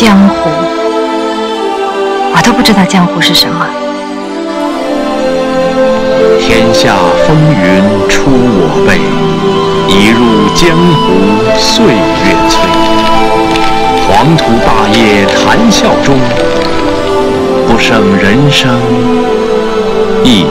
江湖，我都不知道江湖是什么。天下风云出我辈，一入江湖岁月催。黄土霸业谈笑中，不胜人生一。